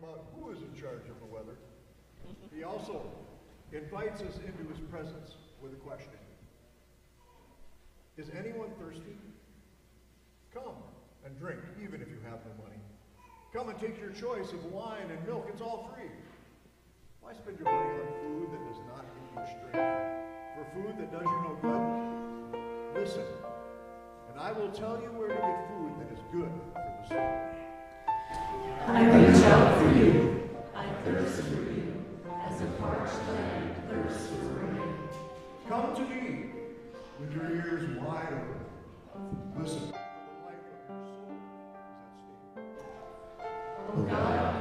about who is in charge of the weather, he also invites us into his presence with a question. Is anyone thirsty? Come and drink, even if you have no money. Come and take your choice of wine and milk. It's all free. Why spend your money on food that does not give you strength? For food that does you no good? Listen, and I will tell you where to get food that is good for the soul. I reach out for you. I thirst for you, with your ears wide open. Listen, for the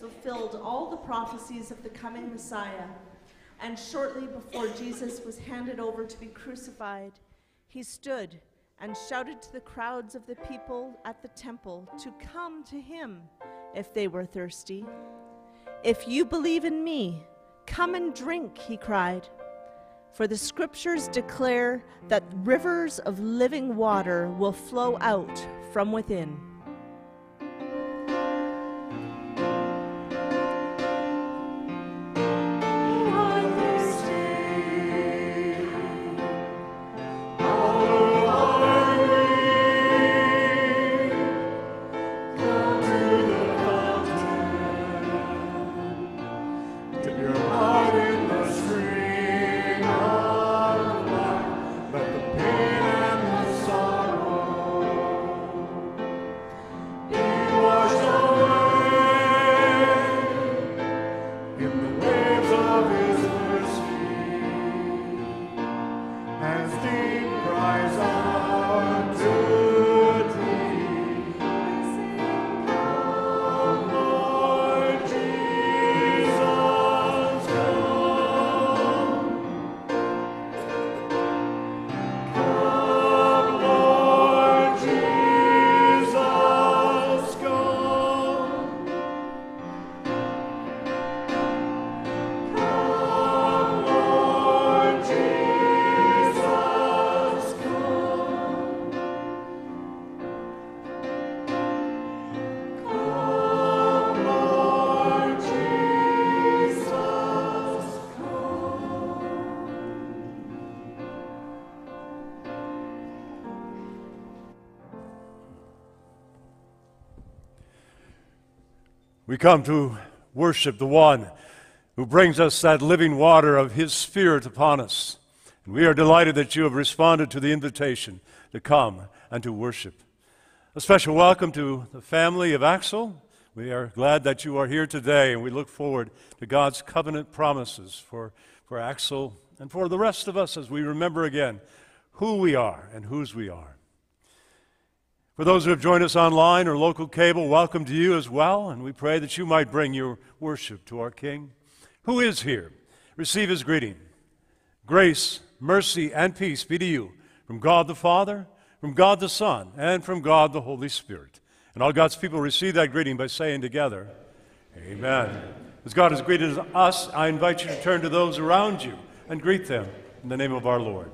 fulfilled all the prophecies of the coming Messiah, and shortly before Jesus was handed over to be crucified, he stood and shouted to the crowds of the people at the temple to come to him if they were thirsty. If you believe in me, come and drink, he cried. For the scriptures declare that rivers of living water will flow out from within. We come to worship the one who brings us that living water of his Spirit upon us. And we are delighted that you have responded to the invitation to come and to worship. A special welcome to the family of Axel. We are glad that you are here today, and we look forward to God's covenant promises for, for Axel and for the rest of us as we remember again who we are and whose we are. For those who have joined us online or local cable, welcome to you as well, and we pray that you might bring your worship to our King, who is here. Receive his greeting. Grace, mercy, and peace be to you from God the Father, from God the Son, and from God the Holy Spirit. And all God's people receive that greeting by saying together, Amen. As God has greeted us, I invite you to turn to those around you and greet them in the name of our Lord.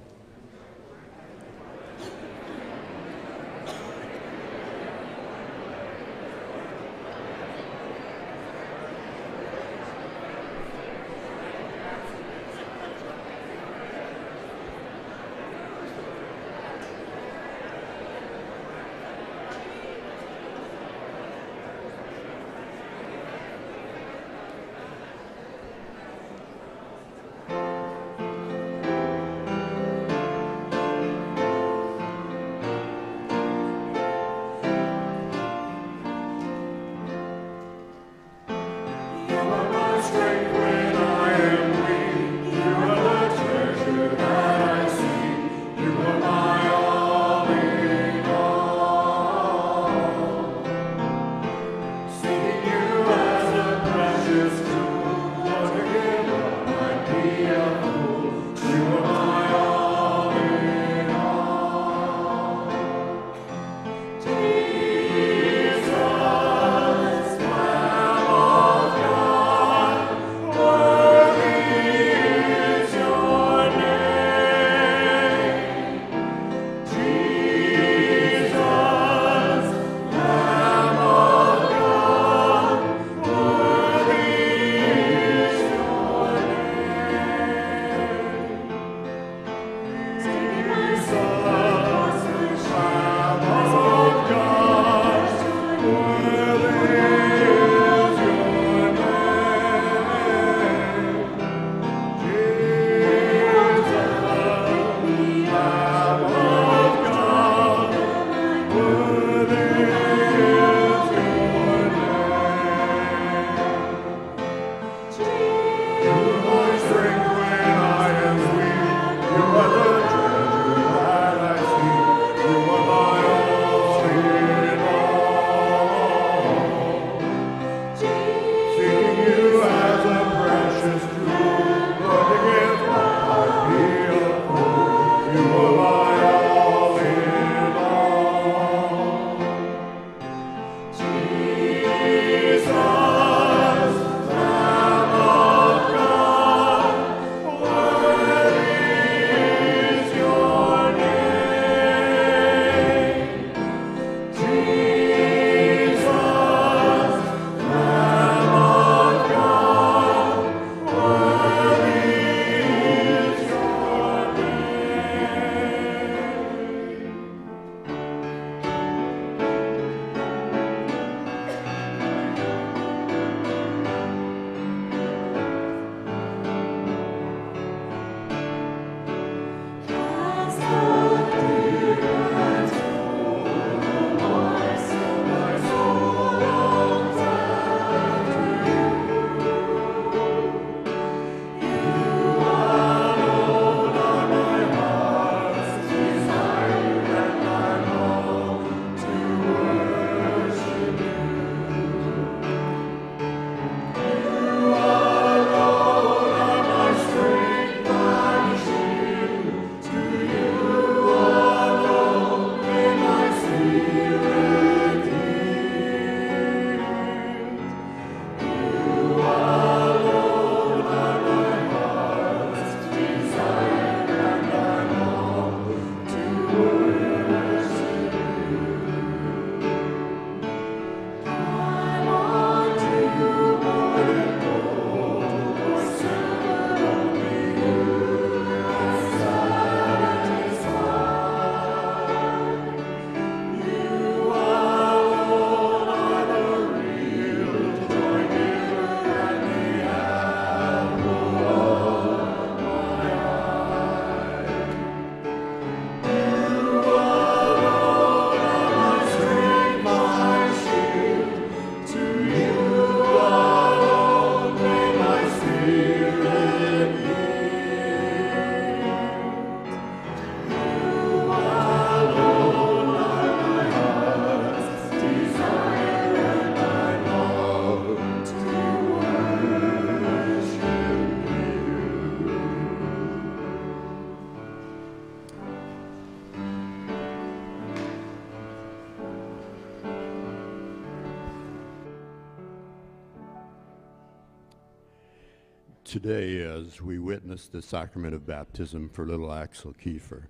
Today as we witness the sacrament of baptism for little Axel Kiefer.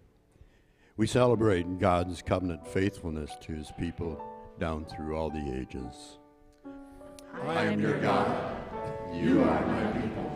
We celebrate God's covenant faithfulness to his people down through all the ages. I am your God. You are my people.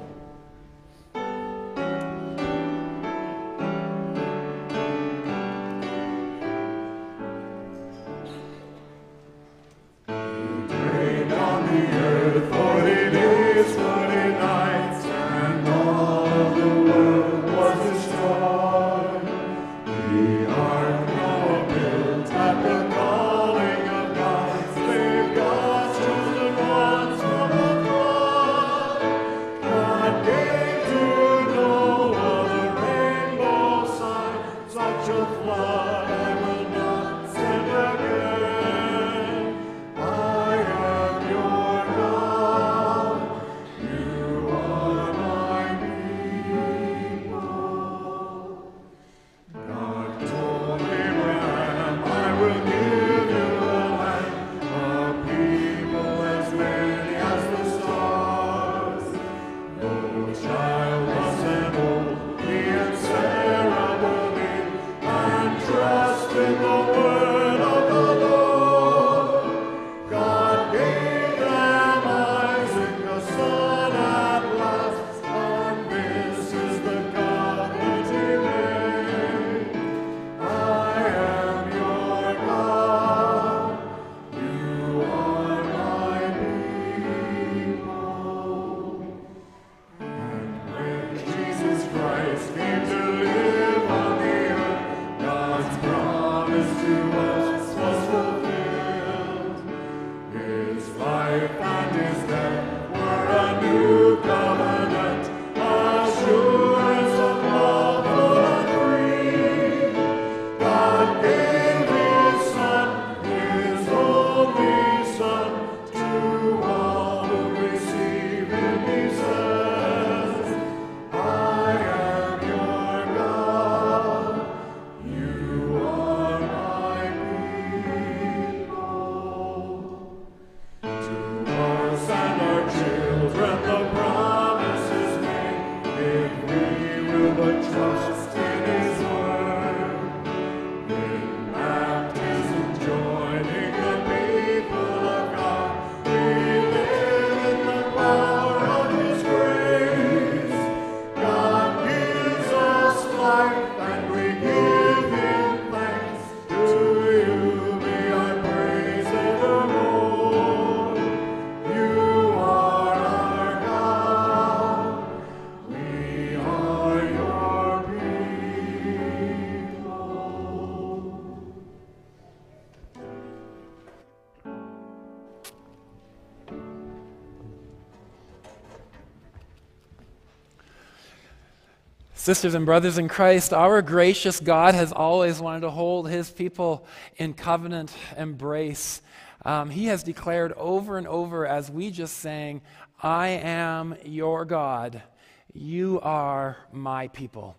Sisters and brothers in Christ, our gracious God has always wanted to hold his people in covenant embrace. Um, he has declared over and over, as we just sang, I am your God. You are my people.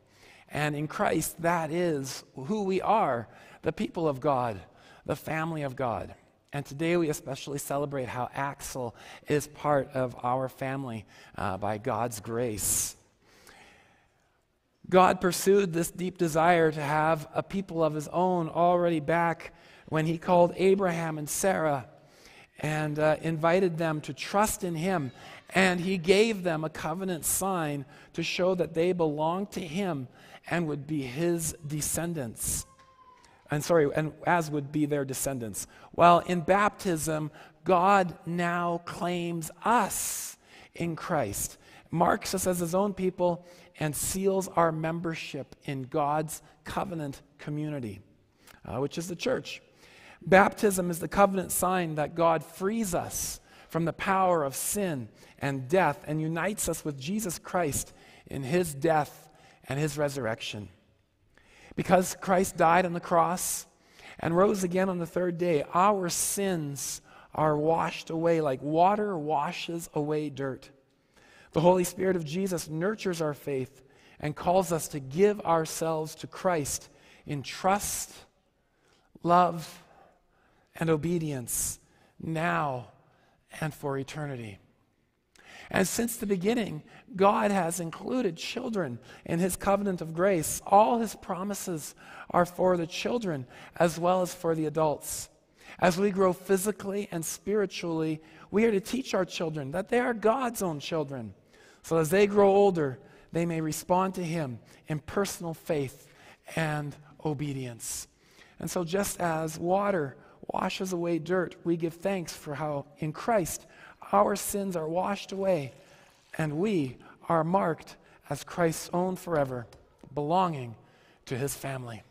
And in Christ, that is who we are the people of God, the family of God. And today we especially celebrate how Axel is part of our family uh, by God's grace. God pursued this deep desire to have a people of his own already back when he called Abraham and Sarah and uh, invited them to trust in him. And he gave them a covenant sign to show that they belonged to him and would be his descendants. And sorry, and as would be their descendants. Well, in baptism, God now claims us in Christ, marks us as his own people, and seals our membership in God's covenant community, uh, which is the church. Baptism is the covenant sign that God frees us from the power of sin and death and unites us with Jesus Christ in his death and his resurrection. Because Christ died on the cross and rose again on the third day, our sins are washed away like water washes away dirt. The Holy Spirit of Jesus nurtures our faith and calls us to give ourselves to Christ in trust, love, and obedience now and for eternity. And since the beginning, God has included children in his covenant of grace. All his promises are for the children as well as for the adults. As we grow physically and spiritually, we are to teach our children that they are God's own children. So as they grow older, they may respond to him in personal faith and obedience. And so, just as water washes away dirt, we give thanks for how in Christ our sins are washed away and we are marked as Christ's own forever, belonging to his family.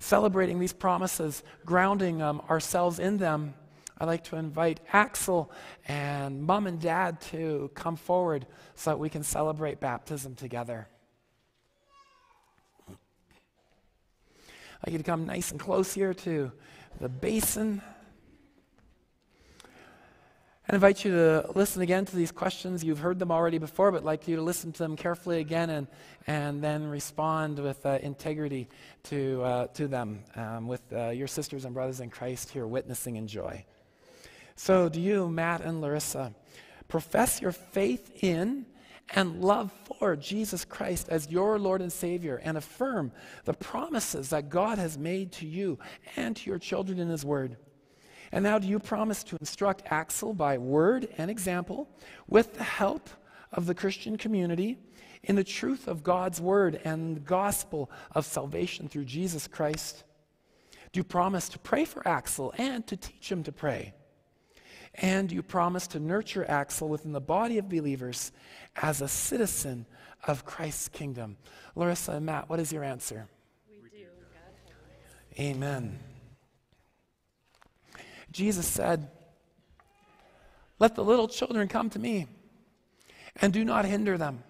Celebrating these promises, grounding um, ourselves in them, I'd like to invite Axel and mom and dad to come forward so that we can celebrate baptism together. I'd like you to come nice and close here to the basin. I invite you to listen again to these questions. You've heard them already before, but I'd like you to listen to them carefully again and, and then respond with uh, integrity to, uh, to them um, with uh, your sisters and brothers in Christ here witnessing in joy. So, do you, Matt and Larissa, profess your faith in and love for Jesus Christ as your Lord and Savior and affirm the promises that God has made to you and to your children in His Word. And now, do you promise to instruct Axel by word and example with the help of the Christian community in the truth of God's Word and the gospel of salvation through Jesus Christ? Do you promise to pray for Axel and to teach him to pray? And you promise to nurture Axel within the body of believers as a citizen of Christ's kingdom. Larissa and Matt, what is your answer? We do. Amen. Jesus said, Let the little children come to me, and do not hinder them,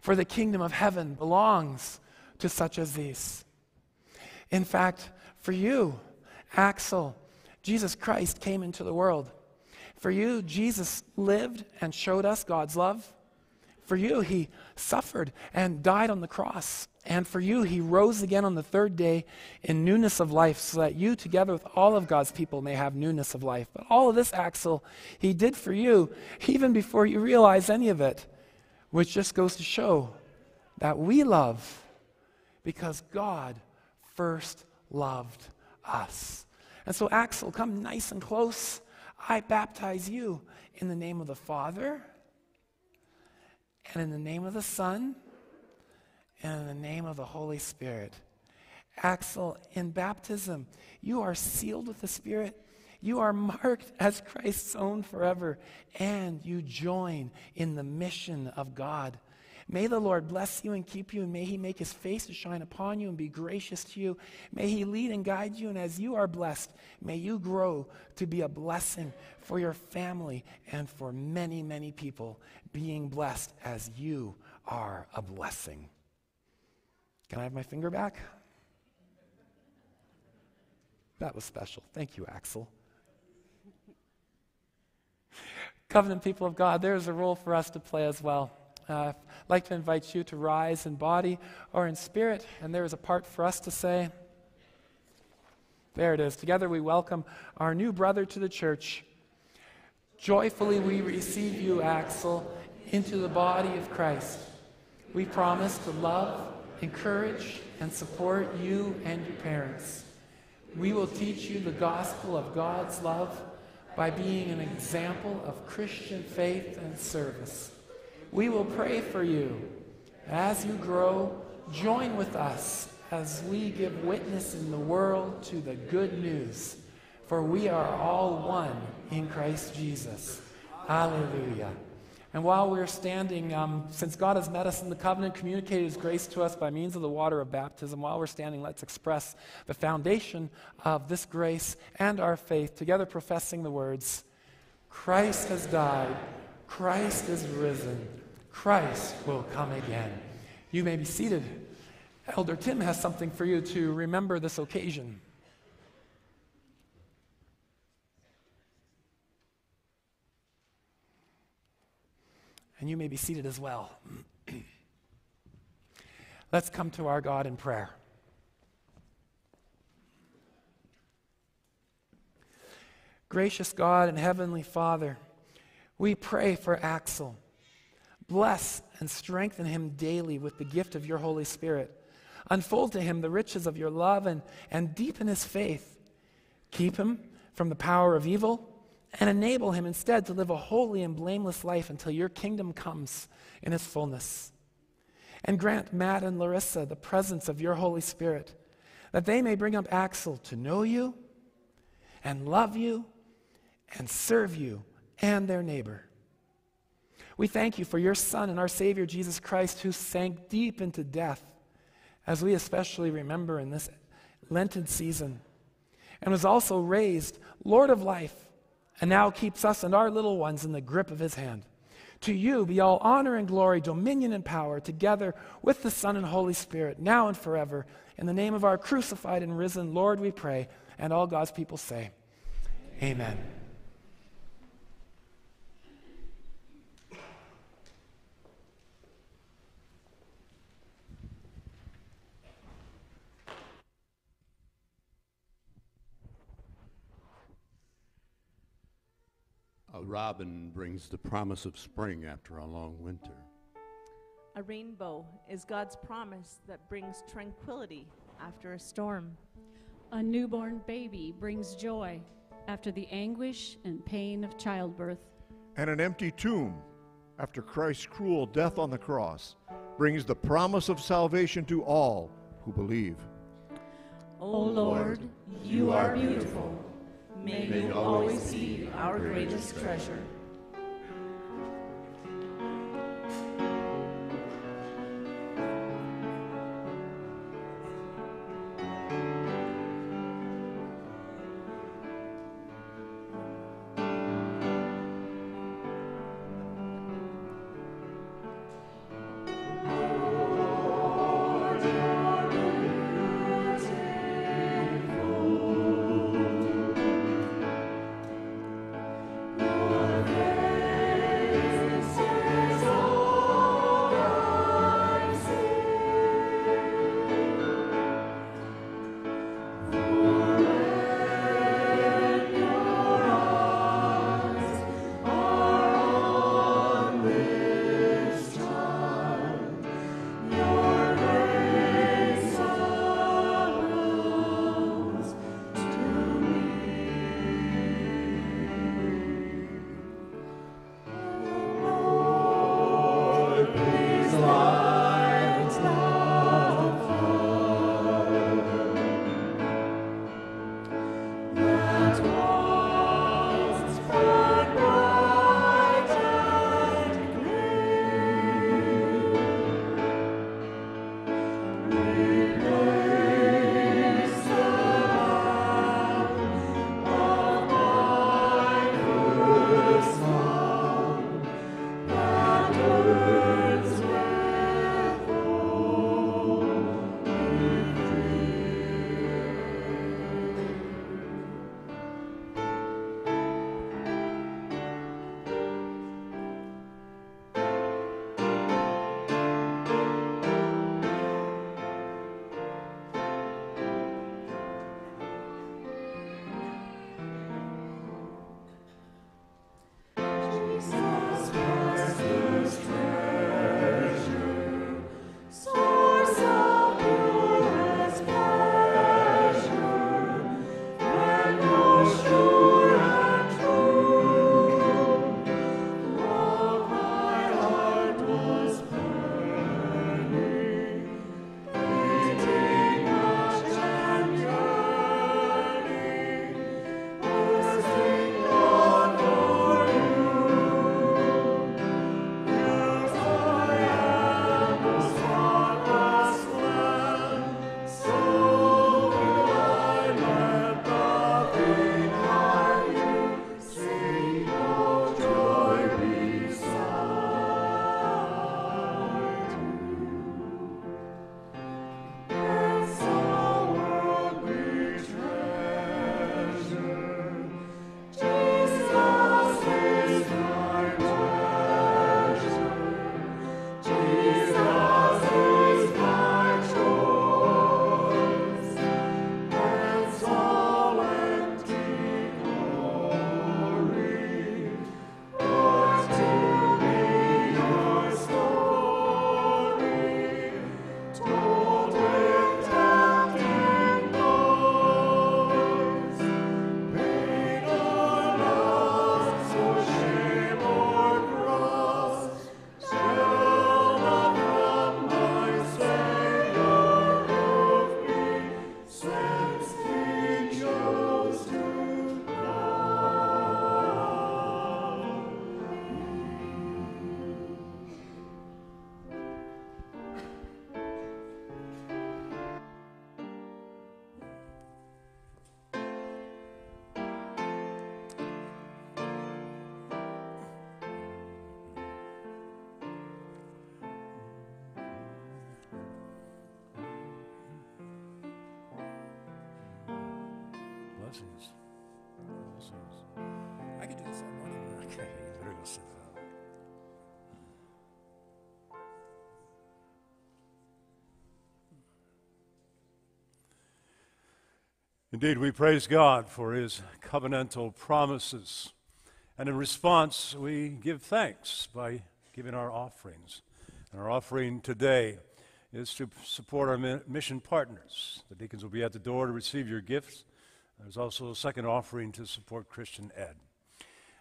for the kingdom of heaven belongs to such as these. In fact, for you, Axel, Jesus Christ came into the world. For you, Jesus lived and showed us God's love. For you, he suffered and died on the cross. And for you, he rose again on the third day in newness of life, so that you, together with all of God's people, may have newness of life. But all of this, Axel, he did for you even before you realize any of it, which just goes to show that we love because God first loved us. And so, Axel, come nice and close. I baptize you in the name of the Father, and in the name of the Son, and in the name of the Holy Spirit. Axel, in baptism, you are sealed with the Spirit. You are marked as Christ's own forever, and you join in the mission of God. May the Lord bless you and keep you, and may He make His face to shine upon you and be gracious to you. May He lead and guide you, and as you are blessed, may you grow to be a blessing for your family and for many, many people, being blessed as you are a blessing. Can I have my finger back? That was special. Thank you, Axel. Covenant people of God, there is a role for us to play as well. Uh, I'd like to invite you to rise in body or in spirit, and there is a part for us to say. There it is. Together we welcome our new brother to the church. Joyfully we receive you, Axel, into the body of Christ. We promise to love, encourage, and support you and your parents. We will teach you the gospel of God's love by being an example of Christian faith and service. We will pray for you. As you grow, join with us as we give witness in the world to the good news. For we are all one in Christ Jesus. Hallelujah. And while we're standing, um, since God has met us in the covenant, communicated His grace to us by means of the water of baptism, while we're standing, let's express the foundation of this grace and our faith, together professing the words Christ has died, Christ is risen, Christ will come again. You may be seated. Elder Tim has something for you to remember this occasion. And you may be seated as well. Let's come to our God in prayer. Gracious God and Heavenly Father, We pray for Axel. Bless and strengthen him daily with the gift of your Holy Spirit. Unfold to him the riches of your love and, and deepen his faith. Keep him from the power of evil and enable him instead to live a holy and blameless life until your kingdom comes in its fullness. And grant Matt and Larissa the presence of your Holy Spirit, that they may bring up Axel to know you and love you and serve you and their neighbor. We thank you for your Son and our Savior Jesus Christ, who sank deep into death, as we especially remember in this Lenten season, and was also raised Lord of life, and now keeps us and our little ones in the grip of his hand. To you be all honor and glory, dominion and power, together with the Son and Holy Spirit, now and forever. In the name of our crucified and risen Lord, we pray. And all God's people say, Amen. A robin brings the promise of spring after a long winter. A rainbow is God's promise that brings tranquility after a storm. A newborn baby brings joy after the anguish and pain of childbirth. And an empty tomb, after Christ's cruel death on the cross, brings the promise of salvation to all who believe. O Lord, you are beautiful. May you always be our greatest treasure. Indeed, we praise God for his covenantal promises. And in response, we give thanks by giving our offerings. And our offering today is to support our mission partners. The deacons will be at the door to receive your gifts. There's also a second offering to support Christian Ed.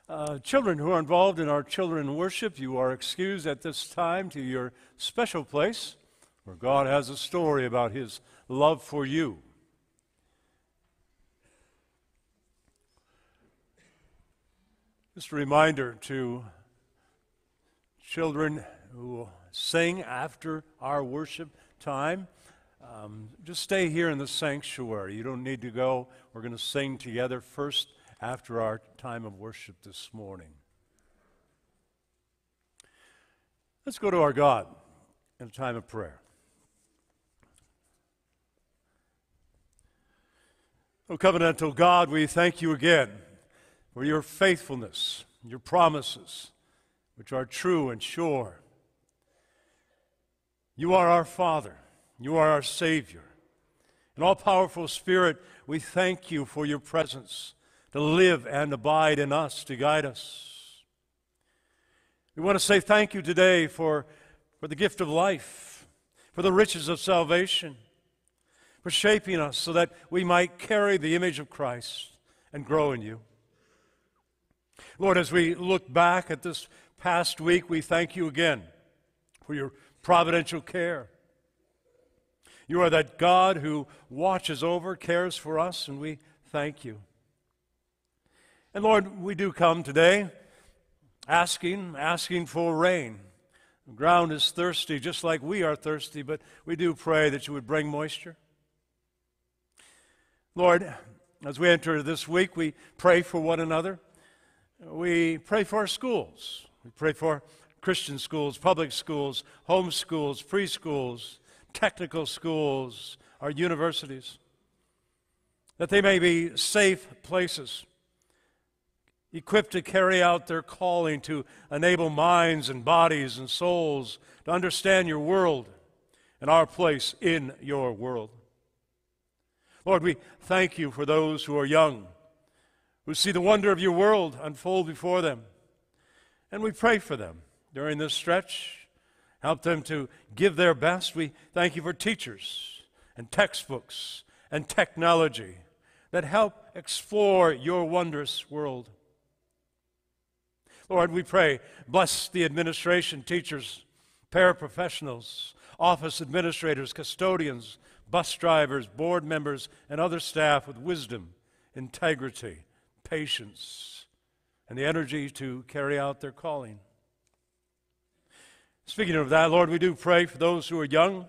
Uh, children who are involved in our children worship, you are excused at this time to your special place where God has a story about his love for you. Just a reminder to children who sing after our worship time. Um, just stay here in the sanctuary. You don't need to go. We're going to sing together first after our time of worship this morning. Let's go to our God in a time of prayer. Oh, covenantal God, we thank you again for your faithfulness, your promises, which are true and sure. You are our Father. You are our Savior. And all powerful Spirit, we thank you for your presence to live and abide in us, to guide us. We want to say thank you today for, for the gift of life, for the riches of salvation, for shaping us so that we might carry the image of Christ and grow in you. Lord, as we look back at this past week, we thank you again for your providential care. You are that God who watches over, cares for us, and we thank you. And Lord, we do come today asking, asking for rain. The ground is thirsty, just like we are thirsty, but we do pray that you would bring moisture. Lord, as we enter this week, we pray for one another. We pray for our schools. We pray for Christian schools, public schools, home schools, preschools, technical schools, our universities, that they may be safe places, equipped to carry out their calling to enable minds and bodies and souls to understand your world and our place in your world. Lord, we thank you for those who are young who see the wonder of your world unfold before them. And we pray for them during this stretch. Help them to give their best. We thank you for teachers and textbooks and technology that help explore your wondrous world. Lord, we pray, bless the administration, teachers, paraprofessionals, office administrators, custodians, bus drivers, board members, and other staff with wisdom, integrity, patience, and the energy to carry out their calling. Speaking of that, Lord, we do pray for those who are young,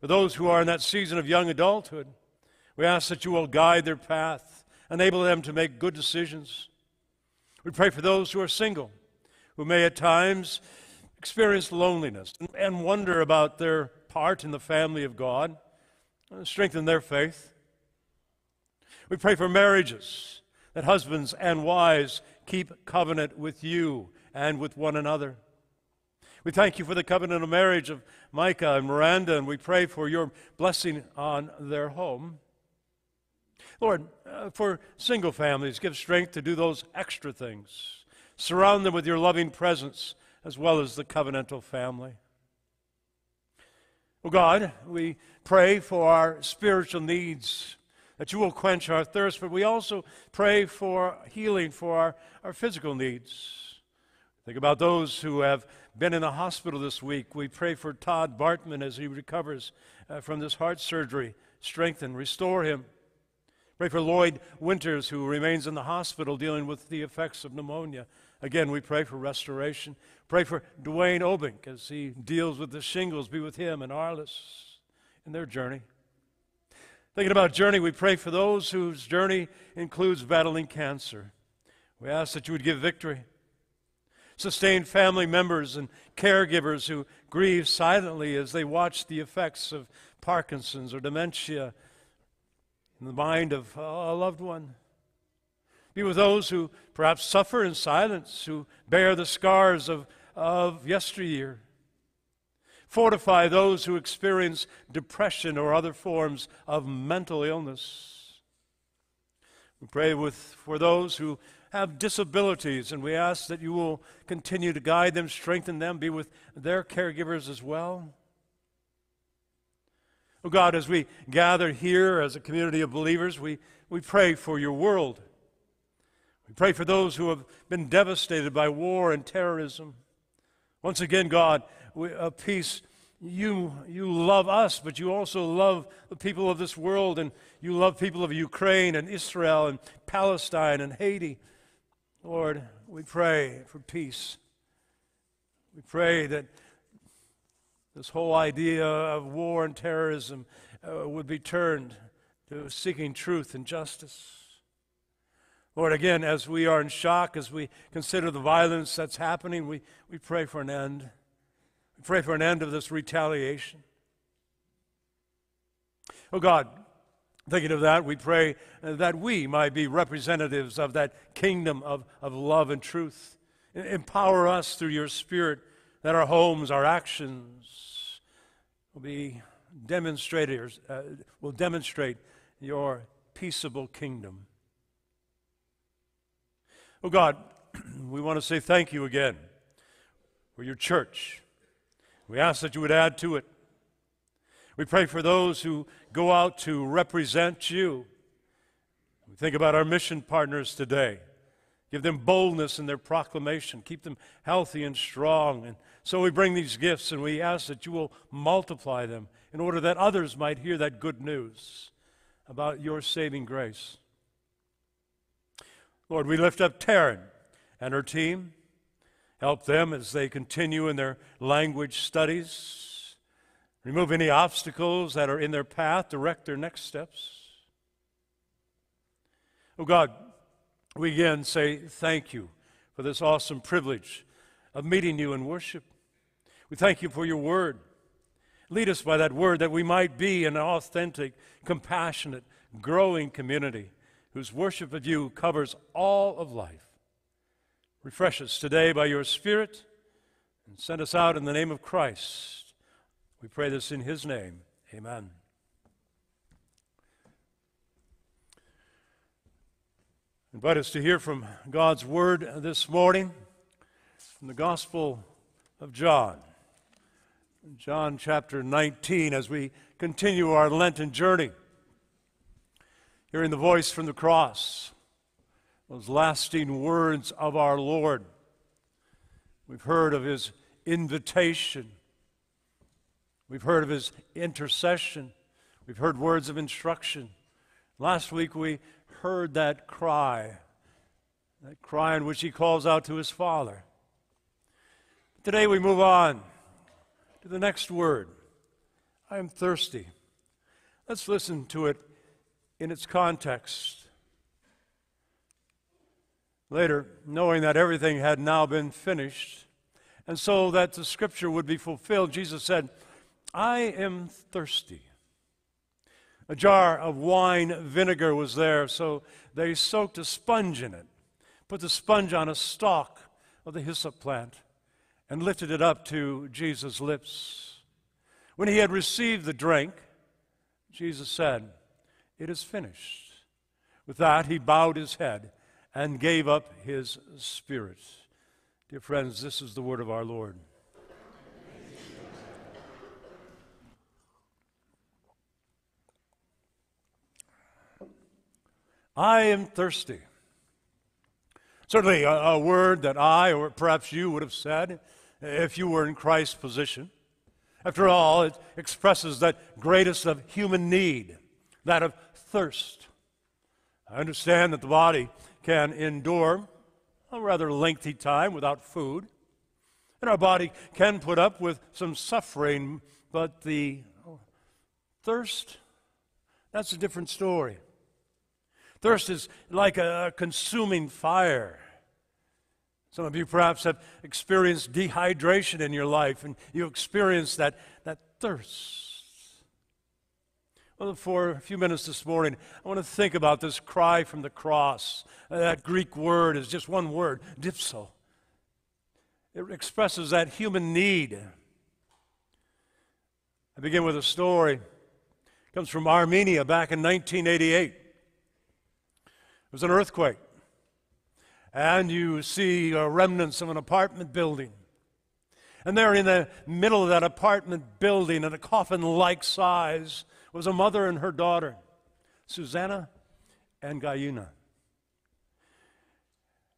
for those who are in that season of young adulthood. We ask that you will guide their path, enable them to make good decisions. We pray for those who are single, who may at times experience loneliness and wonder about their part in the family of God. Strengthen their faith. We pray for marriages that husbands and wives keep covenant with you and with one another. We thank you for the covenant of marriage of Micah and Miranda, and we pray for your blessing on their home. Lord, uh, for single families, give strength to do those extra things. Surround them with your loving presence as well as the covenantal family. Oh God, we pray for our spiritual needs that you will quench our thirst, but we also pray for healing for our, our physical needs. Think about those who have been in the hospital this week. We pray for Todd Bartman as he recovers uh, from this heart surgery. Strengthen, restore him. Pray for Lloyd Winters, who remains in the hospital dealing with the effects of pneumonia. Again, we pray for restoration. Pray for Dwayne Obink as he deals with the shingles. Be with him and Arliss in their journey. Thinking about journey, we pray for those whose journey includes battling cancer. We ask that you would give victory. Sustain family members and caregivers who grieve silently as they watch the effects of Parkinson's or dementia in the mind of a loved one. Be with those who perhaps suffer in silence, who bear the scars of, of yesteryear. Fortify those who experience depression or other forms of mental illness. We pray with, for those who have disabilities, and we ask that you will continue to guide them, strengthen them, be with their caregivers as well. Oh God, as we gather here as a community of believers, we, we pray for your world. We pray for those who have been devastated by war and terrorism. Once again, God, uh, peace. You, you love us, but you also love the people of this world, and you love people of Ukraine and Israel and Palestine and Haiti. Lord, we pray for peace. We pray that this whole idea of war and terrorism uh, would be turned to seeking truth and justice. Lord, again, as we are in shock, as we consider the violence that's happening, we, we pray for an end. We pray for an end of this retaliation. Oh God, thinking of that, we pray that we might be representatives of that kingdom of, of love and truth. Empower us through your Spirit that our homes, our actions will be demonstrators, uh, will demonstrate your peaceable kingdom. Oh God, we want to say thank you again for your church. We ask that you would add to it. We pray for those who go out to represent you. We think about our mission partners today. Give them boldness in their proclamation. Keep them healthy and strong. And so we bring these gifts and we ask that you will multiply them in order that others might hear that good news about your saving grace. Lord, we lift up Taryn and her team. Help them as they continue in their language studies. Remove any obstacles that are in their path, direct their next steps. Oh God, we again say thank you for this awesome privilege of meeting you in worship. We thank you for your word. Lead us by that word that we might be an authentic, compassionate, growing community whose worship of you covers all of life. Refresh us today by your Spirit and send us out in the name of Christ. We pray this in his name. Amen. invite us to hear from God's word this morning from the Gospel of John. John chapter 19, as we continue our Lenten journey hearing the voice from the cross, those lasting words of our Lord. We've heard of his invitation, we've heard of his intercession, we've heard words of instruction. Last week we heard that cry, that cry in which he calls out to his Father. Today we move on to the next word I am thirsty. Let's listen to it in its context. Later, knowing that everything had now been finished, and so that the scripture would be fulfilled, Jesus said, I am thirsty. A jar of wine vinegar was there, so they soaked a sponge in it, put the sponge on a stalk of the hyssop plant, and lifted it up to Jesus' lips. When he had received the drink, Jesus said, it is finished. With that, he bowed his head and gave up his spirit. Dear friends, this is the word of our Lord. I am thirsty. Certainly, a, a, word that I, or perhaps you, would have said if you were in Christ's position. After all, it expresses that greatest of human need, that of thirst. I understand that the body can endure a rather lengthy time without food, and our body can put up with some suffering, but the thirst, that's a different story. Thirst is like a consuming fire. Some of you perhaps have experienced dehydration in your life, and you experience that, that thirst. For a few minutes this morning, I want to think about this cry from the cross. That Greek word is just one word, dipso. It expresses that human need. I begin with a story. It comes from Armenia back in 1988. It was an earthquake. And you see uh, remnants of an apartment building. And there in the middle of that apartment building, in a coffin like size, was a mother and her daughter, Susanna and Guyuna.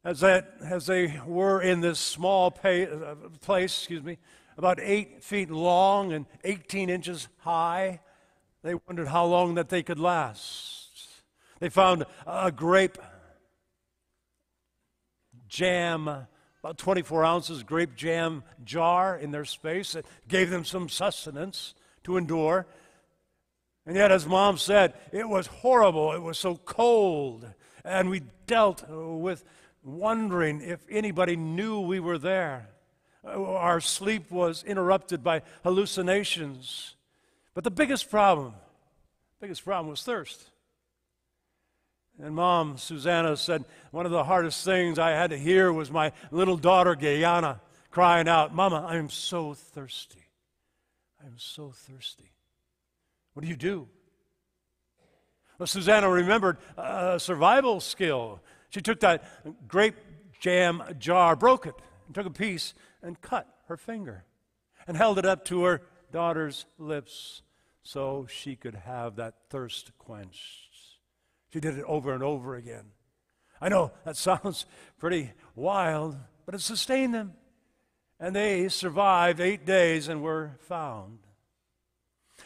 As, that, as they were in this small pay, uh, place, excuse me, about eight feet long and 18 inches high, they wondered how long that they could last. They found a grape jam, about 24 ounces grape jam jar in their space that gave them some sustenance to endure. And yet, as mom said, it was horrible. It was so cold. And we dealt with wondering if anybody knew we were there. Our sleep was interrupted by hallucinations. But the biggest problem, biggest problem was thirst. And mom, Susanna, said one of the hardest things I had to hear was my little daughter, Guyana, crying out, Mama, I am so thirsty. I am so thirsty. What do you do? Well, Susanna remembered a survival skill. She took that grape jam jar, broke it, and took a piece and cut her finger and held it up to her daughter's lips so she could have that thirst quenched. She did it over and over again. I know that sounds pretty wild, but it sustained them. And they survived eight days and were found.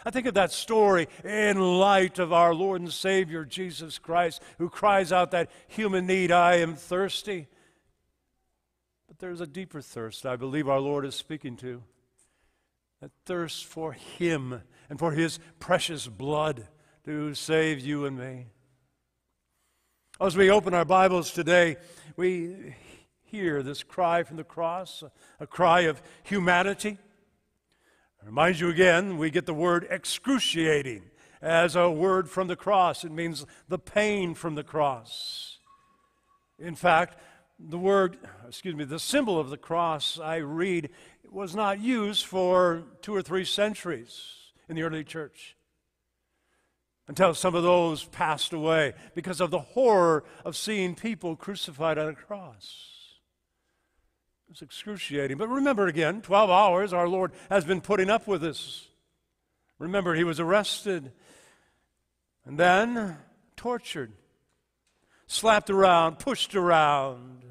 I think of that story in light of our Lord and Savior Jesus Christ, who cries out that human need I am thirsty. But there's a deeper thirst I believe our Lord is speaking to that thirst for Him and for His precious blood to save you and me. As we open our Bibles today, we hear this cry from the cross, a cry of humanity. I remind you again, we get the word excruciating as a word from the cross. It means the pain from the cross. In fact, the word, excuse me, the symbol of the cross I read was not used for two or three centuries in the early church until some of those passed away because of the horror of seeing people crucified on a cross. It's excruciating. But remember again, 12 hours our Lord has been putting up with this. Remember, he was arrested and then tortured, slapped around, pushed around,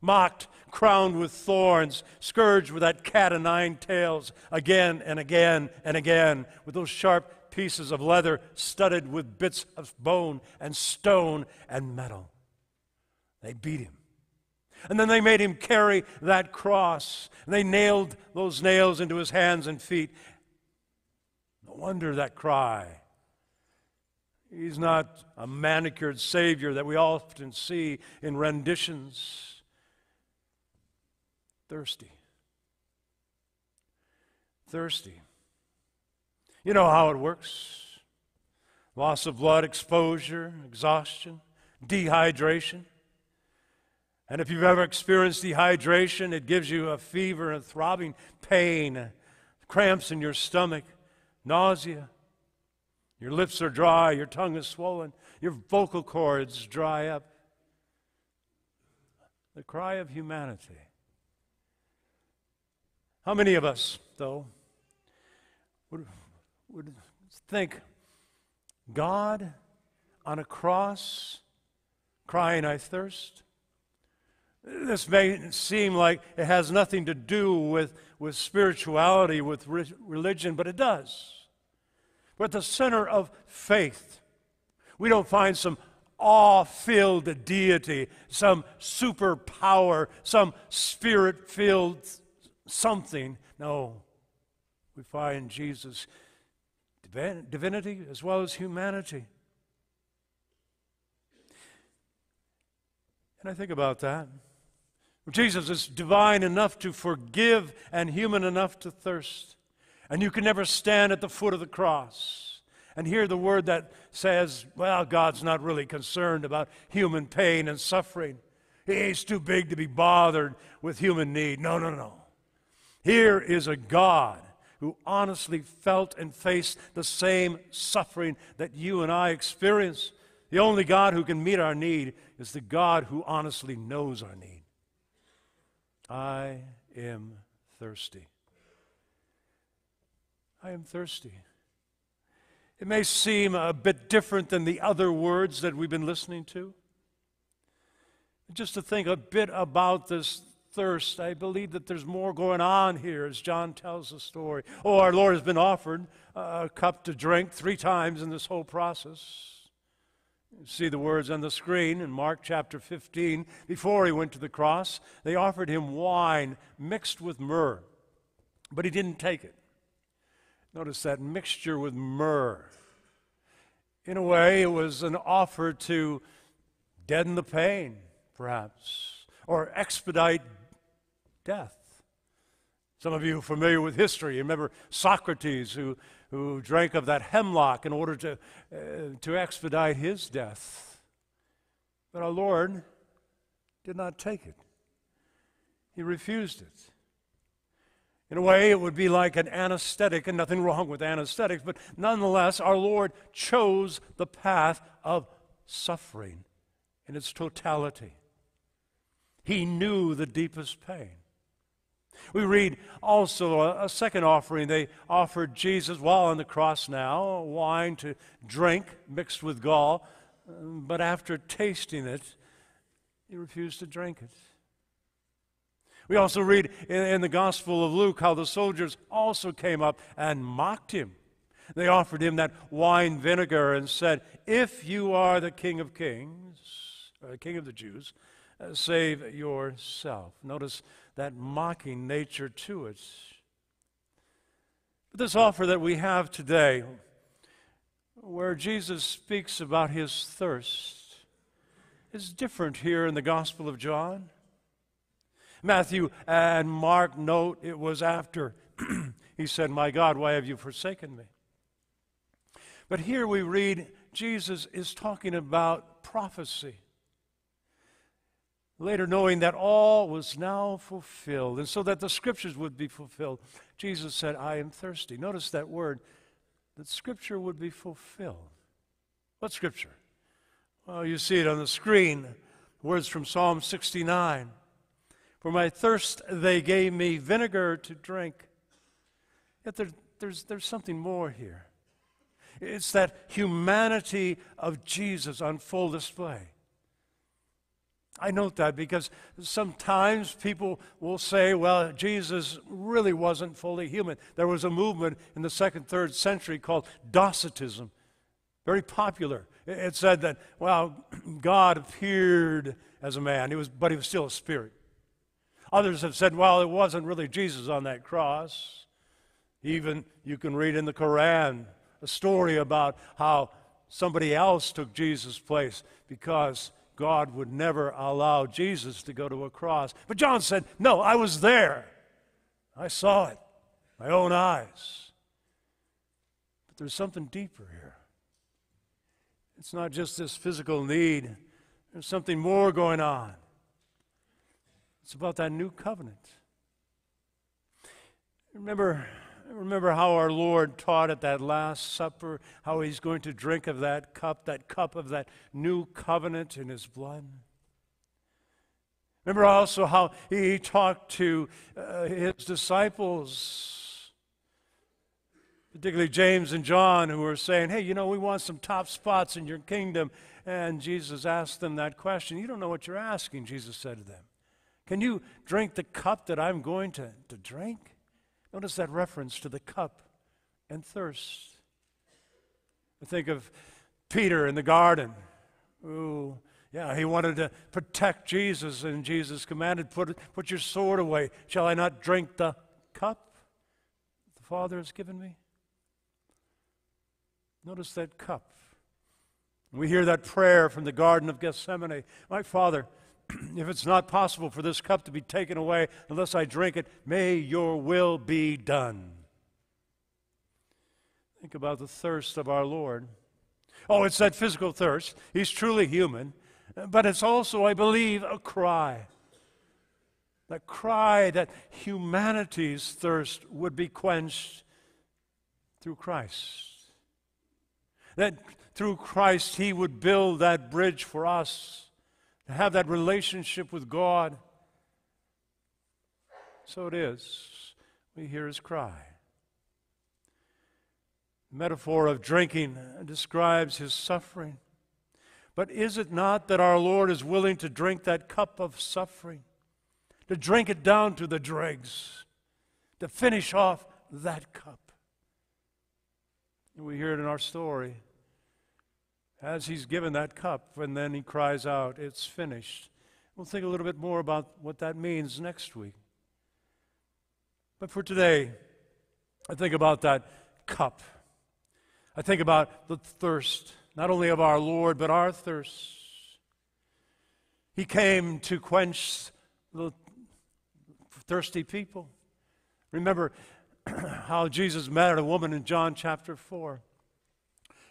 mocked, crowned with thorns, scourged with that cat o' nine tails again and again and again, with those sharp pieces of leather studded with bits of bone and stone and metal. They beat him. And then they made him carry that cross. And they nailed those nails into his hands and feet. No wonder that cry. He's not a manicured Savior that we often see in renditions. Thirsty. Thirsty. You know how it works loss of blood, exposure, exhaustion, dehydration. And if you've ever experienced dehydration, it gives you a fever and throbbing pain, cramps in your stomach, nausea. Your lips are dry, your tongue is swollen, your vocal cords dry up. The cry of humanity. How many of us, though, would, would think God on a cross crying, I thirst? This may seem like it has nothing to do with, with spirituality, with re- religion, but it does. We're at the center of faith. We don't find some awe filled deity, some superpower, some spirit filled something. No, we find Jesus' divinity as well as humanity. And I think about that. Jesus is divine enough to forgive and human enough to thirst. And you can never stand at the foot of the cross and hear the word that says, well, God's not really concerned about human pain and suffering. He's too big to be bothered with human need. No, no, no. Here is a God who honestly felt and faced the same suffering that you and I experience. The only God who can meet our need is the God who honestly knows our need. I am thirsty. I am thirsty. It may seem a bit different than the other words that we've been listening to. Just to think a bit about this thirst, I believe that there's more going on here as John tells the story. Oh, our Lord has been offered a cup to drink three times in this whole process. See the words on the screen in Mark chapter 15. Before he went to the cross, they offered him wine mixed with myrrh, but he didn't take it. Notice that mixture with myrrh. In a way, it was an offer to deaden the pain, perhaps, or expedite death. Some of you familiar with history. You remember Socrates, who, who drank of that hemlock in order to, uh, to expedite his death. But our Lord did not take it, He refused it. In a way, it would be like an anesthetic, and nothing wrong with anesthetics, but nonetheless, our Lord chose the path of suffering in its totality. He knew the deepest pain. We read also a, second offering. They offered Jesus, while on the cross now, wine to drink mixed with gall, but after tasting it, he refused to drink it. We also read in, the Gospel of Luke how the soldiers also came up and mocked him. They offered him that wine vinegar and said, If you are the King of Kings, uh, King of the Jews, uh, save yourself. Notice that mocking nature to it. But this offer that we have today, where Jesus speaks about his thirst, is different here in the Gospel of John. Matthew and Mark note it was after he said, My God, why have you forsaken me? But here we read Jesus is talking about prophecy. Later, knowing that all was now fulfilled, and so that the scriptures would be fulfilled, Jesus said, I am thirsty. Notice that word, that scripture would be fulfilled. What scripture? Well, you see it on the screen. Words from Psalm 69. For my thirst, they gave me vinegar to drink. Yet there, there's, there's something more here. It's that humanity of Jesus on full display. I note that because sometimes people will say, well, Jesus really wasn't fully human. There was a movement in the second, third century called Docetism, very popular. It said that, well, God appeared as a man, he was, but he was still a spirit. Others have said, well, it wasn't really Jesus on that cross. Even you can read in the Quran a story about how somebody else took Jesus' place because God would never allow Jesus to go to a cross. But John said, No, I was there. I saw it, my own eyes. But there's something deeper here. It's not just this physical need, there's something more going on. It's about that new covenant. Remember, remember how our Lord taught at that Last Supper, how he's going to drink of that cup, that cup of that new covenant in his blood? Remember also how he talked to uh, his disciples, particularly James and John, who were saying, Hey, you know, we want some top spots in your kingdom. And Jesus asked them that question. You don't know what you're asking, Jesus said to them. Can you drink the cup that I'm going to, to drink? Notice that reference to the cup and thirst. I think of Peter in the garden. Ooh, yeah, he wanted to protect Jesus, and Jesus commanded, put, put your sword away. Shall I not drink the cup the Father has given me? Notice that cup. We hear that prayer from the Garden of Gethsemane. My Father, if it's not possible for this cup to be taken away unless I drink it, may your will be done. Think about the thirst of our Lord. Oh, it's that physical thirst. He's truly human. But it's also, I believe, a cry. That cry that humanity's thirst would be quenched through Christ. That through Christ, He would build that bridge for us to have that relationship with God. So it is. We hear His cry. The metaphor of drinking describes His suffering. But is it not that our Lord is willing to drink that cup of suffering, to drink it down to the dregs, to finish off that cup? And we hear it in our story as he's given that cup, and then he cries out, It's finished. We'll think a little bit more about what that means next week. But for today, I think about that cup. I think about the thirst, not only of our Lord, but our thirst. He came to quench the thirsty people. Remember how Jesus met a woman in John chapter 4.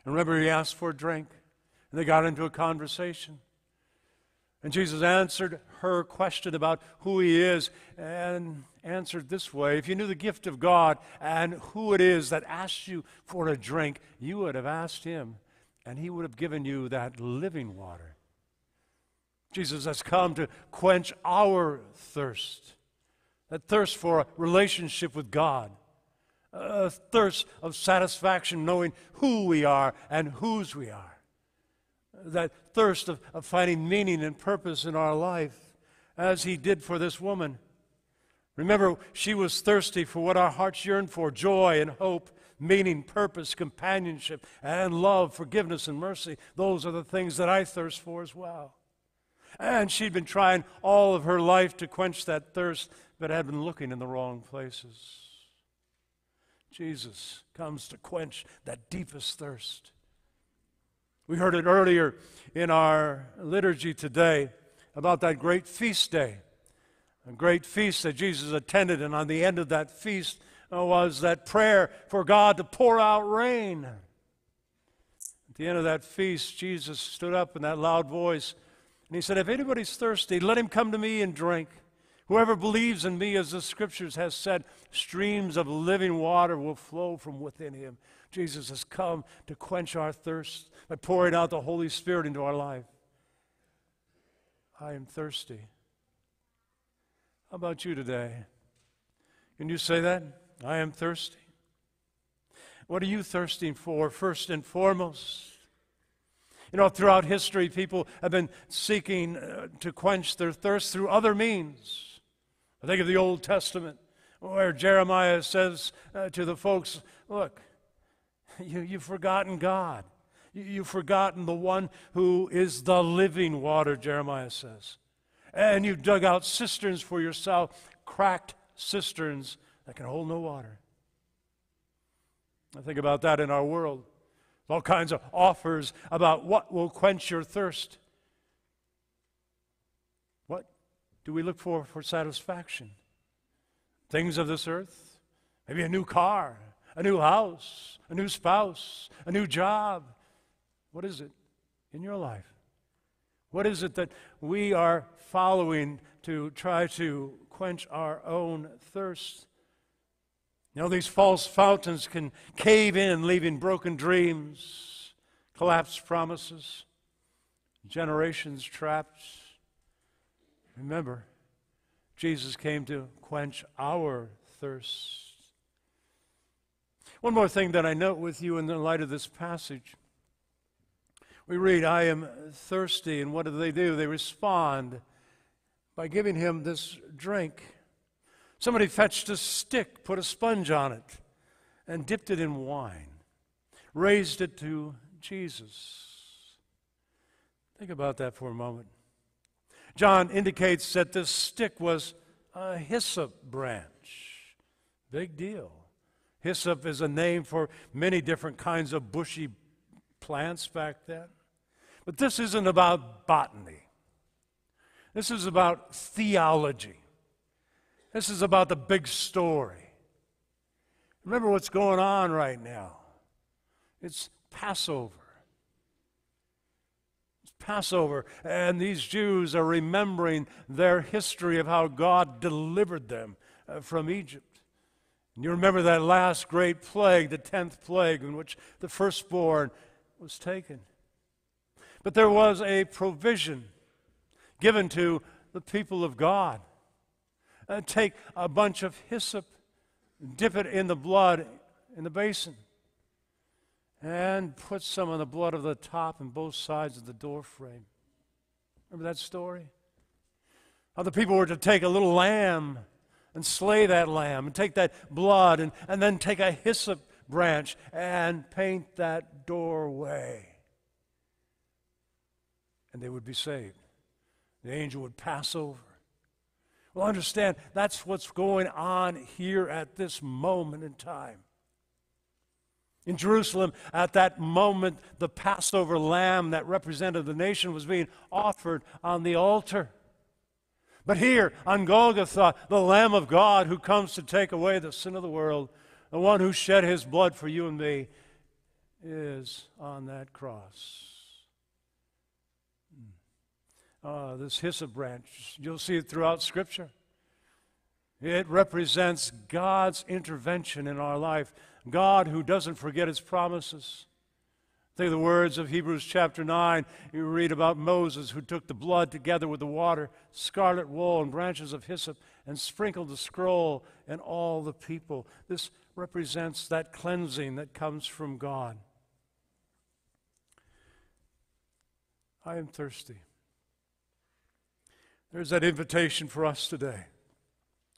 And remember, he asked for a drink. And they got into a conversation. And Jesus answered her question about who he is and answered this way If you knew the gift of God and who it is that asked you for a drink, you would have asked him, and he would have given you that living water. Jesus has come to quench our thirst, that thirst for a relationship with God, a thirst of satisfaction knowing who we are and whose we are that thirst of, of finding meaning and purpose in our life, as he did for this woman. Remember, she was thirsty for what our hearts yearn for joy and hope, meaning, purpose, companionship, and love, forgiveness, and mercy. Those are the things that I thirst for as well. And she'd been trying all of her life to quench that thirst, but had been looking in the wrong places. Jesus comes to quench that deepest thirst. We heard it earlier in our liturgy today about that great feast day, a great feast that Jesus attended, and on the end of that feast uh, was that prayer for God to pour out rain. At the end of that feast, Jesus stood up in that loud voice and he said, If anybody's thirsty, let him come to me and drink. Whoever believes in me, as the scriptures has said, streams of living water will flow from within him. Jesus has come to quench our thirst by pouring out the Holy Spirit into our life. I am thirsty. How about you today? Can you say that? I am thirsty. What are you thirsting for, first and foremost? You know, throughout history, people have been seeking uh, to quench their thirst through other means. I think of the Old Testament, where Jeremiah says uh, to the folks, Look, you, you've forgotten God. You, you've forgotten the one who is the living water, Jeremiah says. And you've dug out cisterns for yourself, cracked cisterns that can hold no water. I think about that in our world. All kinds of offers about what will quench your thirst. What do we look for for satisfaction? Things of this earth? Maybe a new car, a new house, a new spouse, a new job. What is it in your life? What is it that we are following to try to quench our own thirst? You know, these false fountains can cave in, leaving broken dreams, collapsed promises, generations trapped. Remember, Jesus came to quench our thirst. One more thing that I note with you in the light of this passage. We read, I am thirsty, and what do they do? They respond by giving him this drink. Somebody fetched a stick, put a sponge on it, and dipped it in wine, raised it to Jesus. Think about that for a moment. John indicates that this stick was a hyssop branch. Big deal. Hyssop is a name for many different kinds of bushy plants back then. But this isn't about botany. This is about theology. This is about the big story. Remember what's going on right now. It's Passover. It's Passover, and these Jews are remembering their history of how God delivered them uh, from Egypt. And you remember that last great plague, the tenth plague, in which the firstborn was taken. But there was a provision given to the people of God. Uh, take a bunch of hyssop, dip it in the blood in the basin, and put some of the blood of the top and both sides of the door frame. Remember that story? How the people were to take a little lamb and slay that lamb and take that blood and, and then take a hyssop branch and paint that doorway. And they would be saved. The angel would pass over. Well, understand, that's what's going on here at this moment in time. In Jerusalem, at that moment, the Passover lamb that represented the nation was being offered on the altar. But here on Golgotha, the Lamb of God who comes to take away the sin of the world, the one who shed his blood for you and me, is on that cross. Uh, this hyssop branch, you'll see it throughout Scripture. It represents God's intervention in our life. God who doesn't forget his promises. Think of the words of Hebrews chapter 9. You read about Moses who took the blood together with the water, scarlet wool, and branches of hyssop, and sprinkled the scroll and all the people. This represents that cleansing that comes from God. I am thirsty. There's that invitation for us today.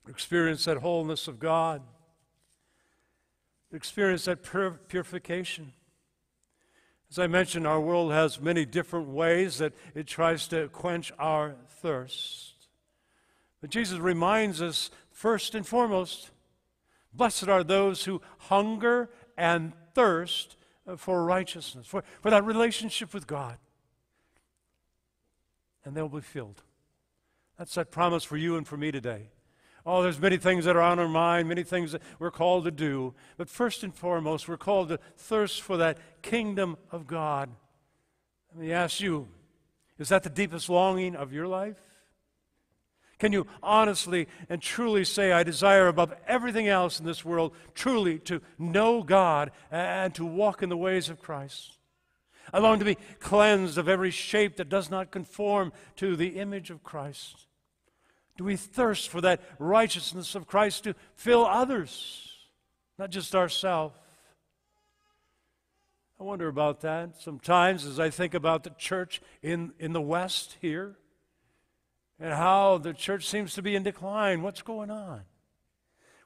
Experience that wholeness of God. Experience that pur- purification. As I mentioned, our world has many different ways that it tries to quench our thirst. But Jesus reminds us, first and foremost, blessed are those who hunger and thirst for righteousness, for, for that relationship with God. And they'll be filled. That's that promise for you and for me today. Oh, there's many things that are on our mind, many things that we're called to do. But first and foremost, we're called to thirst for that kingdom of God. Let me ask you, is that the deepest longing of your life? Can you honestly and truly say, I desire above everything else in this world, truly to know God and to walk in the ways of Christ? I long to be cleansed of every shape that does not conform to the image of Christ. Do we thirst for that righteousness of Christ to fill others, not just ourselves? I wonder about that sometimes as I think about the church in, in the West here and how the church seems to be in decline. What's going on?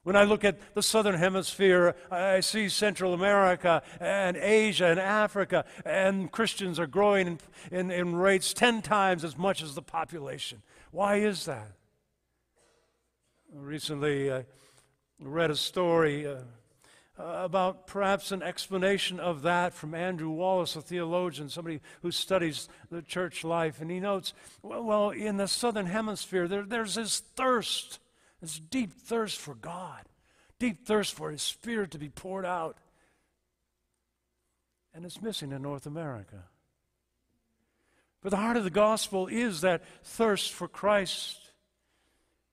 When I look at the southern hemisphere, I see Central America and Asia and Africa, and Christians are growing in, in, in rates 10 times as much as the population. Why is that? Recently, I read a story uh, about perhaps an explanation of that from Andrew Walls, a theologian, somebody who studies the church life. And he notes well, well in the southern hemisphere, there, there's this thirst, this deep thirst for God, deep thirst for His Spirit to be poured out. And it's missing in North America. But the heart of the gospel is that thirst for Christ.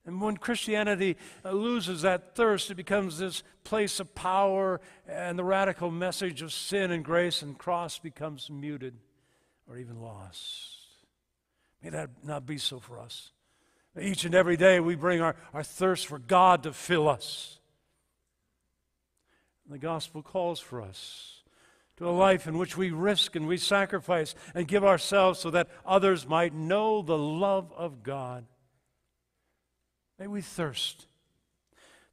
And when Christianity uh, loses that thirst, it becomes this place of power, and the radical message of sin and grace and cross becomes muted or even lost. May that not be so for us. Each and every day we bring our, our thirst for God to fill us. And the gospel calls for us to a life in which we risk and we sacrifice and give ourselves so that others might know the love of God. May we thirst.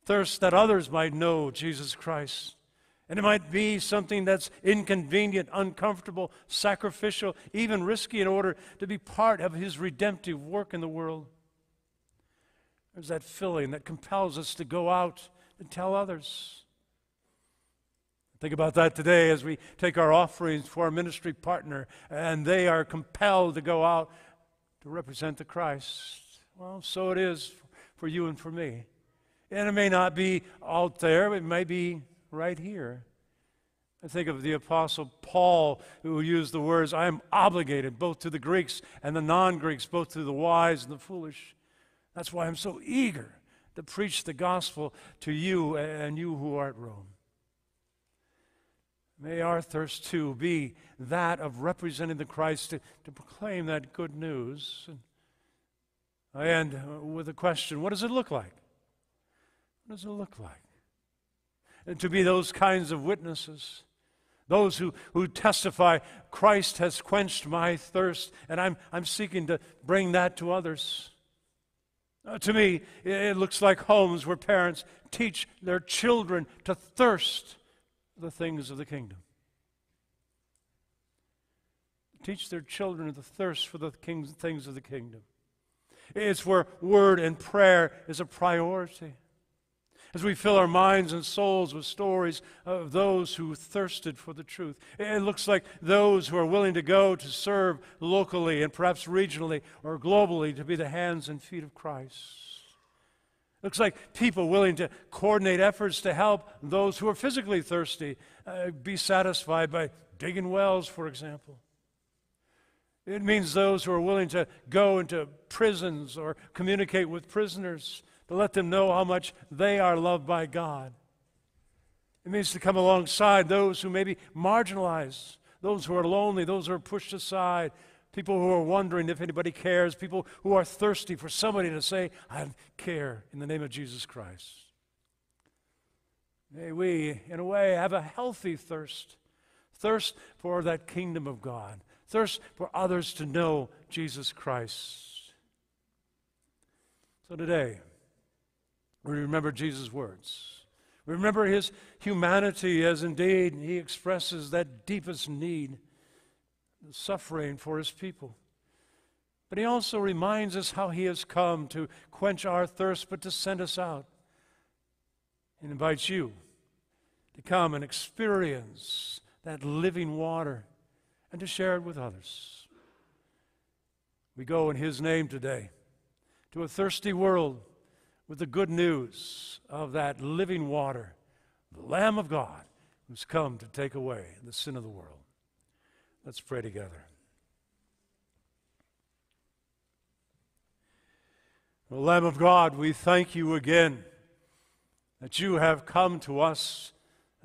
Thirst that others might know Jesus Christ. And it might be something that's inconvenient, uncomfortable, sacrificial, even risky in order to be part of his redemptive work in the world. There's that filling that compels us to go out and tell others. Think about that today as we take our offerings for our ministry partner, and they are compelled to go out to represent the Christ. Well, so it is for you and for me. And it may not be out there, it may be right here. I think of the Apostle Paul, who used the words, I am obligated both to the Greeks and the non Greeks, both to the wise and the foolish. That's why I'm so eager to preach the gospel to you and you who are at Rome. May our thirst too be that of representing the Christ to, to proclaim that good news. I end with a question What does it look like? What does it look like? And to be those kinds of witnesses, those who, who testify, Christ has quenched my thirst, and I'm, I'm seeking to bring that to others. Uh, to me, it, it looks like homes where parents teach their children to thirst for the things of the kingdom. Teach their children to thirst for the things of the kingdom. It's where word and prayer is a priority. As we fill our minds and souls with stories of those who thirsted for the truth, it looks like those who are willing to go to serve locally and perhaps regionally or globally to be the hands and feet of Christ. It looks like people willing to coordinate efforts to help those who are physically thirsty uh, be satisfied by digging wells, for example. It means those who are willing to go into prisons or communicate with prisoners to let them know how much they are loved by God. It means to come alongside those who may be marginalized, those who are lonely, those who are pushed aside, people who are wondering if anybody cares, people who are thirsty for somebody to say, I care in the name of Jesus Christ. May we, in a way, have a healthy thirst thirst for that kingdom of God, thirst for others to know Jesus Christ. So today, we remember Jesus' words. We remember his humanity as indeed he expresses that deepest need, suffering for his people. But he also reminds us how he has come to quench our thirst, but to send us out. He invites you to come and experience that living water and to share it with others. We go in his name today to a thirsty world with the good news of that living water, the Lamb of God who's come to take away the sin of the world. Let's pray together. The Lamb of God, we thank you again that you have come to us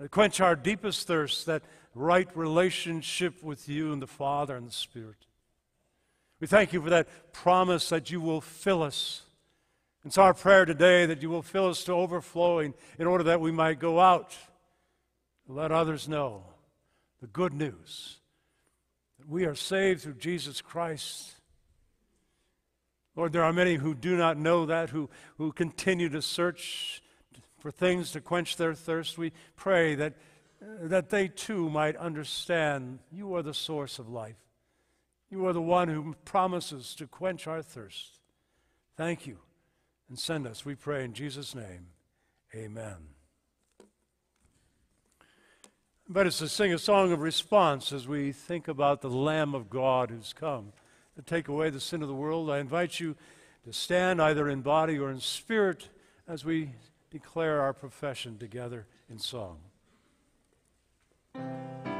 to quench our deepest thirst, that right relationship with you and the Father and the Spirit. We thank you for that promise that you will fill us it's our prayer today that you will fill us to overflowing in order that we might go out and let others know the good news that we are saved through Jesus Christ. Lord, there are many who do not know that, who, who continue to search for things to quench their thirst. We pray that, that they too might understand you are the source of life. You are the one who promises to quench our thirst. Thank you and send us, we pray in Jesus' name. Amen. But it's to sing a song of response as we think about the Lamb of God who's come to take away the sin of the world. I invite you to stand either in body or in spirit as we declare our profession together in song. Thank you.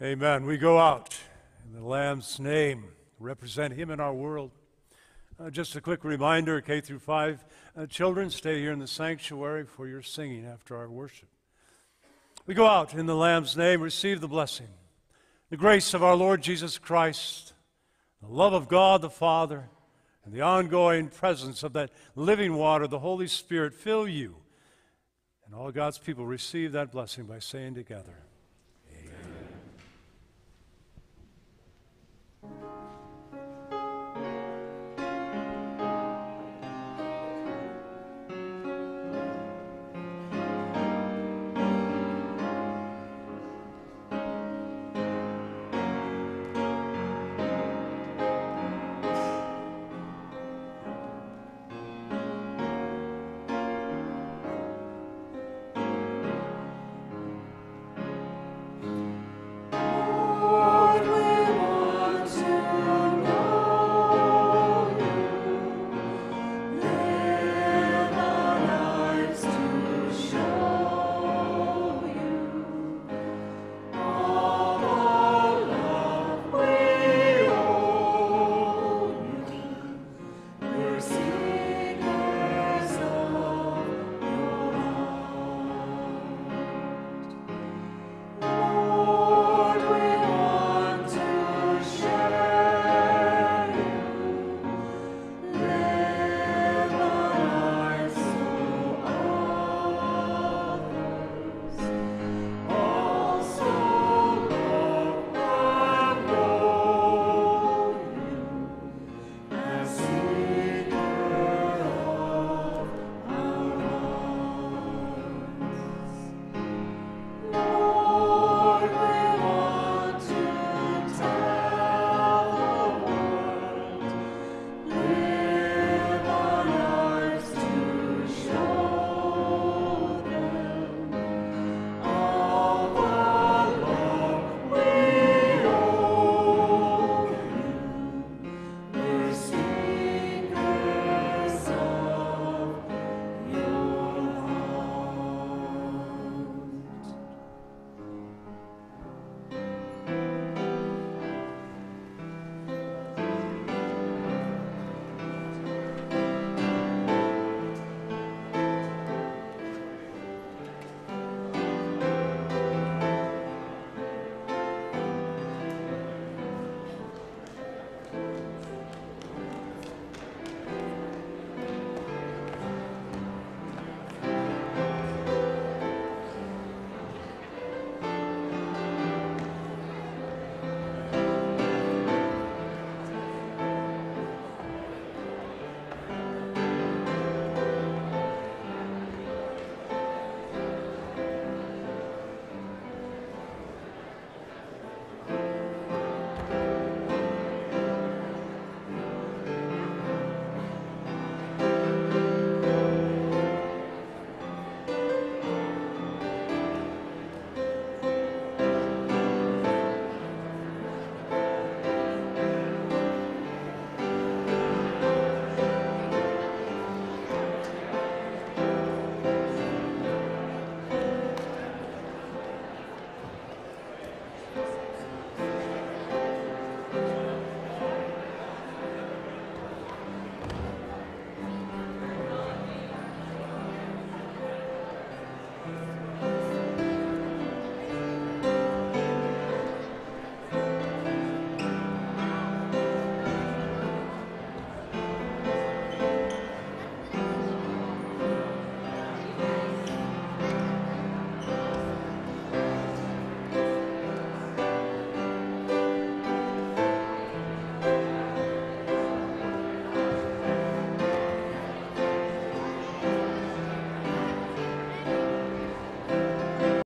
Amen. We go out in the Lamb's name, represent Him in our world. Uh, just a quick reminder K through 5 uh, children, stay here in the sanctuary for your singing after our worship. We go out in the Lamb's name, receive the blessing, the grace of our Lord Jesus Christ, the love of God the Father, and the ongoing presence of that living water, the Holy Spirit, fill you. And all God's people receive that blessing by saying together,